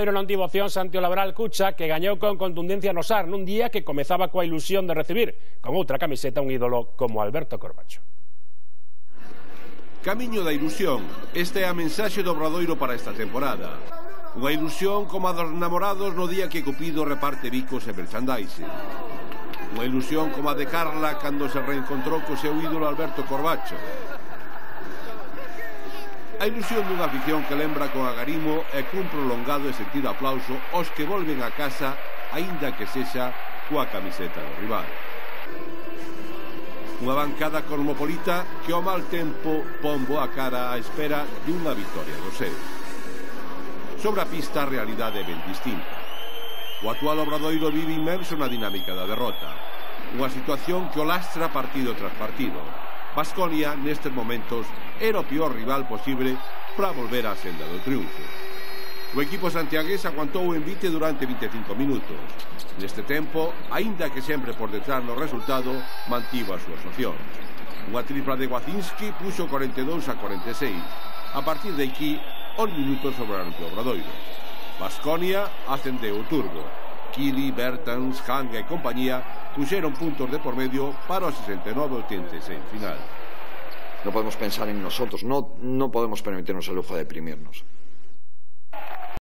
pero non tivo opción ante o Labral Cucha que gañou con contundencia no SAR nun día que comezaba coa ilusión de recibir con outra camiseta un ídolo como Alberto Corbacho. Camiño da ilusión, esta é a mensaxe do Obradoiro para esta temporada. Unha ilusión como a dos namorados no día que Cupido reparte bicos e merchandise. Unha ilusión como a de Carla cando se reencontrou co seu ídolo Alberto Corbacho. A ilusión dunha afición que lembra con agarimo e cun prolongado e sentido aplauso aos que volven a casa, aínda que sexa coa camiseta do rival. Unha bancada cosmopolita que ao mal tempo pon boa cara á espera dunha victoria do seu. Sobre a pista a realidade é ben distinta. O actual Obradoiro vive inmerso na dinámica da derrota. Unha situación que o lastra partido tras partido Basconia nestes momentos era o pior rival posible para volver á senda do triunfo. O equipo santiagués aguantou o envite durante 25 minutos. Neste tempo, aínda que sempre por detrás no resultado, mantivo as súas opcións. Unha tripla de Wacinski puxo 42 a 46. A partir de aquí, os minutos sobraron o Obradoiro. Basconia ascendeu o turbo. Kili, Bertans, Hanga e compañía puxeron puntos de por medio para o 69-86 final. No podemos pensar en nosotros, no, no podemos permitirnos el lujo de deprimirnos.